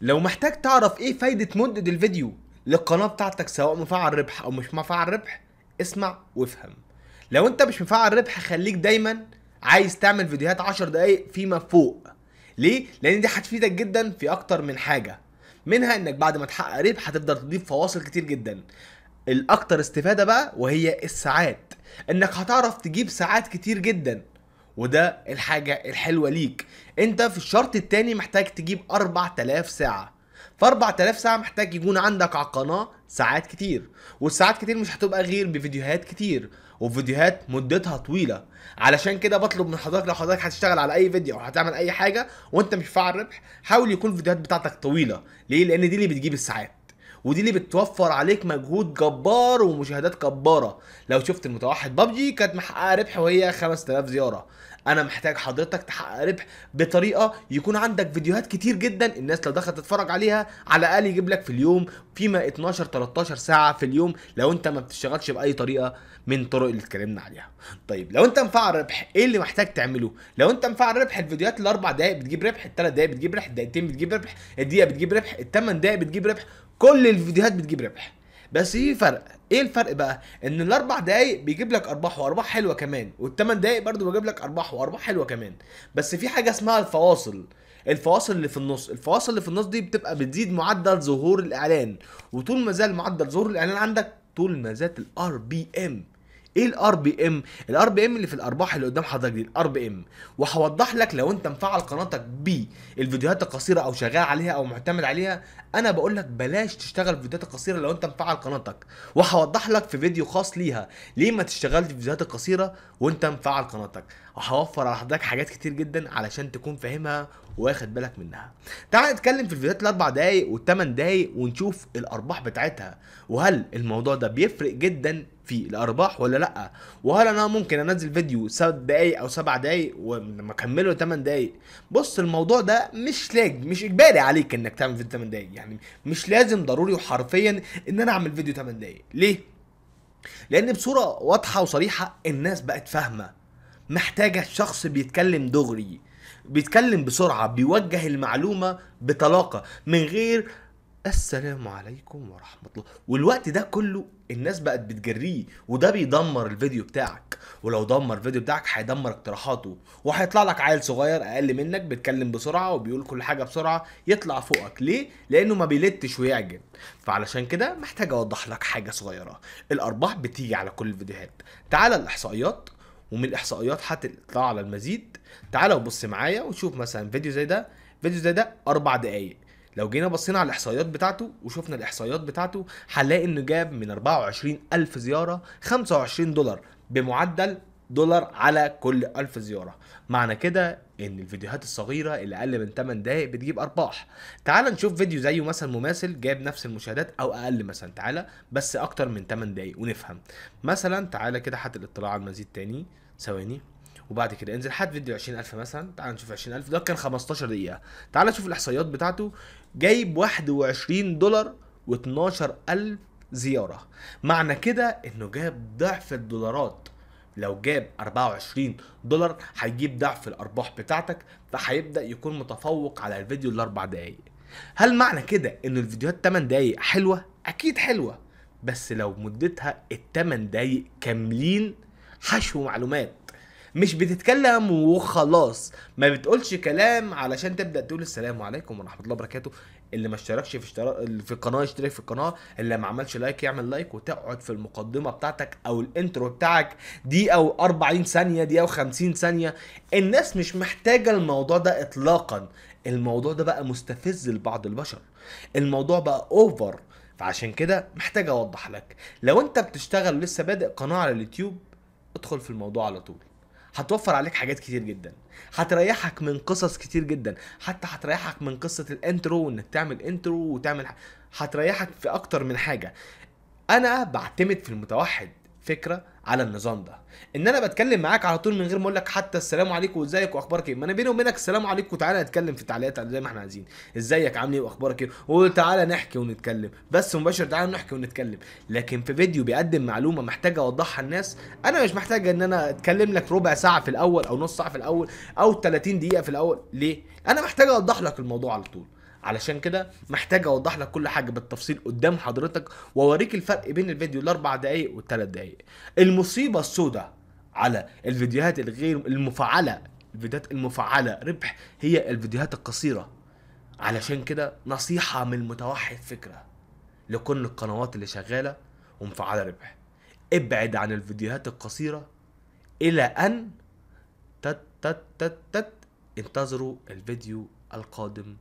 لو محتاج تعرف إيه فايدة مدة الفيديو للقناة بتاعتك سواء مفعل ربح أو مش مفعل ربح اسمع وافهم. لو انت مش مفعل ربح خليك دايما عايز تعمل فيديوهات 10 دقايق فيما فوق. ليه؟ لأن دي هتفيدك جدا في أكتر من حاجة. منها إنك بعد ما تحقق ربح هتقدر تضيف فواصل كتير جدا. الأكتر استفادة بقى وهي الساعات. إنك هتعرف تجيب ساعات كتير جدا. وده الحاجة الحلوة ليك. انت في الشرط التاني محتاج تجيب 4000 ساعة. ف 4000 ساعة محتاج يكون عندك على القناة ساعات كتير. والساعات كتير مش هتبقى غير بفيديوهات كتير وفيديوهات مدتها طويلة. علشان كده بطلب من حضرتك لو حضرتك هتشتغل على أي فيديو أو هتعمل أي حاجة وأنت مش فاعل ربح حاول يكون الفيديوهات بتاعتك طويلة. ليه؟ لأن دي اللي بتجيب الساعات. ودي اللي بتوفر عليك مجهود جبار ومشاهدات جبارة لو شفت المتوحد بابجي كانت محققة ربح وهي 5000 زيارة. أنا محتاج حضرتك تحقق ربح بطريقة يكون عندك فيديوهات كتير جدا الناس لو دخلت تتفرج عليها على الأقل يجيب لك في اليوم فيما 12 13 ساعة في اليوم لو أنت ما بتشتغلش بأي طريقة من الطرق اللي اتكلمنا عليها. طيب لو أنت مفعل ربح إيه اللي محتاج تعمله؟ لو أنت مفعل ربح الفيديوهات الأربع دقائق بتجيب ربح الثلاث دقائق بتجيب ربح الدقيقتين بتجيب ربح الدقيقة بتجيب ربح الثمان دقائق بتجيب ربح كل الفيديوهات بتجيب ربح. بس في فرق. إيه الفرق بقى؟ إن الأربع دقايق بيجيب لك أرباح وأرباح حلوة كمان والثمان دقايق برضو بيجيب لك أرباح وأرباح حلوة كمان. بس في حاجة اسمها الفواصل. الفواصل اللي في النص. الفواصل اللي في النص دي بتبقى بتزيد معدل ظهور الإعلان. وطول ما زال معدل ظهور الإعلان عندك طول ما زاد ال RPM إيه ال RPM ال RPM اللي في الأرباح اللي قدام حضرتك دي ال RPM وهوضح لك لو انت مفعل قناتك بالفيديوهات القصيرة أو شغال عليها أو معتمد عليها أنا بقول لك بلاش تشتغل في الفيديوهات القصيرة لو انت مفعل قناتك. وهوضح لك في فيديو خاص ليها ليه ما تشتغلش في الفيديوهات القصيرة وانت مفعل قناتك؟ وهوفر على حضرتك حاجات كتير جدا علشان تكون فاهمها واخد بالك منها. تعال نتكلم في الفيديوهات الأربع دقايق والثمان دقايق ونشوف الأرباح بتاعتها. وهل الموضوع ده بيفرق جدا في الأرباح ولا لأ؟ وهل أنا ممكن أنزل فيديو 7 دقايق أو 7 دقايق ولما أكمله 8 دقايق؟ بص الموضوع ده مش لاج مش إجباري عليك إنك تعمل فيديو 8 دقايق. يعني مش لازم ضروري وحرفيا إن أنا أعمل فيديو 8 دقايق. ليه؟ لأن بصورة واضحة وصريحة الناس بقت فاهمة. محتاجة شخص بيتكلم دغري بيتكلم بسرعة بيوجه المعلومة بطلاقة من غير السلام عليكم ورحمة الله. والوقت ده كله الناس بقت بتجريه وده بيدمر الفيديو بتاعك. ولو دمر الفيديو بتاعك هيدمر اقتراحاته وهيطلع لك عيل صغير أقل منك بيتكلم بسرعة وبيقول كل حاجة بسرعة يطلع فوقك. ليه؟ لأنه ما بيلتش ويعجن. فعلشان كده محتاج أوضح لك حاجة صغيرة. الأرباح بتيجي على كل الفيديوهات. تعال الإحصائيات ومن الإحصائيات هتطلع على المزيد. تعال وبص معايا وشوف مثلا فيديو زي ده. فيديو زي ده أربع دقايق. لو جينا بصينا على الإحصائيات بتاعته وشفنا الإحصائيات بتاعته هنلاقي إنه جاب من 24 ألف زيارة 25 دولار بمعدل دولار على كل ألف زيارة. معنى كده إن الفيديوهات الصغيرة اللي أقل من 8 دقايق بتجيب أرباح. تعال نشوف فيديو زيه مثلا مماثل جاب نفس المشاهدات أو أقل مثلا تعالى بس أكتر من 8 دقايق ونفهم. مثلا تعالى كده هات الاطلاع على المزيد تاني. ثواني. وبعد كده انزل هات فيديو 20000 مثلا. تعال نشوف 20000 ده كان 15 دقيقة. تعال نشوف الإحصائيات بتاعته. جايب 21 دولار و12000 زيارة. معنى كده إنه جاب ضعف الدولارات. لو جاب 24 دولار هيجيب ضعف الأرباح بتاعتك فهيبدأ يكون متفوق على الفيديو الأربع دقايق. هل معنى كده إن الفيديوهات 8 دقايق حلوة؟ أكيد حلوة. بس لو مدتها التمن دقايق كاملين حشو معلومات. مش بتتكلم وخلاص. ما بتقولش كلام علشان تبدأ تقول السلام عليكم ورحمة الله وبركاته. اللي ما اشتركش في اشتراك اللي في القناة يشترك في القناة اللي ما عملش like يعمل like وتقعد في المقدمة بتاعتك أو ال intro بتاعك دي أو 40 ثانية دي أو 50 ثانية. الناس مش محتاجة الموضوع ده اطلاقا. الموضوع ده بقى مستفز لبعض البشر. الموضوع بقى over فعشان كده محتاج أوضح لك. لو أنت بتشتغل لسه بادئ قناة على اليوتيوب ادخل في الموضوع على طول. هتوفر عليك حاجات كتير جدا. هتريحك من قصص كتير جدا. حتى هتريحك من قصة ال intro وإنك تعمل intro وتعمل هتريحك في أكتر من حاجة. أنا بعتمد في المتوحد. فكرة على النظام ده. إن أنا بتكلم معاك على طول من غير ما أقول لك حتى السلام عليكم وإزيك وأخبارك إيه؟ ما أنا بيني وبينك السلام عليكم وتعالى نتكلم في التعليقات زي ما إحنا عايزين. إزيك؟ عامل إيه؟ وأخبارك إيه؟ وتعالى نحكي ونتكلم. بس مباشر تعالى نحكي ونتكلم. لكن في فيديو بيقدم معلومة محتاج أوضحها الناس أنا مش محتاج إن أنا أتكلم لك ربع ساعة في الأول أو نص ساعة في الأول أو 30 دقيقة في الأول. ليه؟ أنا محتاج أوضح لك الموضوع على طول. علشان كده محتاج أوضح لك كل حاجة بالتفصيل قدام حضرتك وأوريك الفرق بين الفيديو الأربع دقايق والثلاث دقايق. المصيبة السوداء على الفيديوهات الغير المفعلة الفيديوهات المفعلة ربح هي الفيديوهات القصيرة. علشان كده نصيحة من متوحد فكرة لكل القنوات اللي شغالة ومفعلة ربح. ابعد عن الفيديوهات القصيرة إلى أن تت تت تت تت انتظروا الفيديو القادم.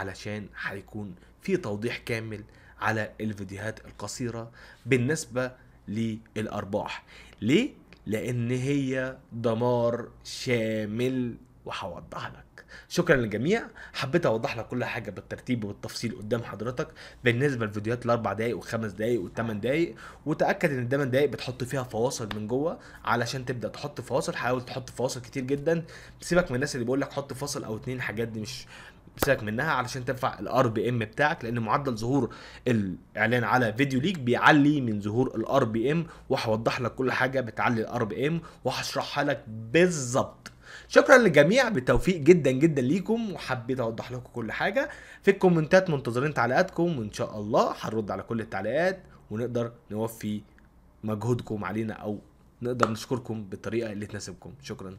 علشان هيكون في توضيح كامل على الفيديوهات القصيرة بالنسبة للأرباح ليه؟ لأن هي دمار شامل وهوضح لك. شكرا للجميع. حبيت أوضح لك كل حاجة بالترتيب وبالتفصيل قدام حضرتك. بالنسبة للفيديوهات الأربع دقايق والخمس دقايق والثمان دقايق وتأكد إن الثمان دقايق بتحط فيها فواصل من جوه علشان تبدأ تحط فواصل. حاول تحط فواصل كتير جدا. سيبك من الناس اللي بيقول لك حط فاصل أو اتنين الحاجات دي مش سيبك منها علشان ترفع ال RPM بتاعك لأن معدل ظهور الإعلان على فيديو ليك بيعلي من ظهور ال RPM وهوضح لك كل حاجة بتعلي ال RPM وهشرحها لك بالظبط. شكرا للجميع بالتوفيق جدا جدا ليكم وحبيت أوضح لكم كل حاجة. في الكومنتات منتظرين تعليقاتكم وإن شاء الله هنرد على كل التعليقات ونقدر نوفي مجهودكم علينا أو نقدر نشكركم بالطريقة اللي تناسبكم. شكرا.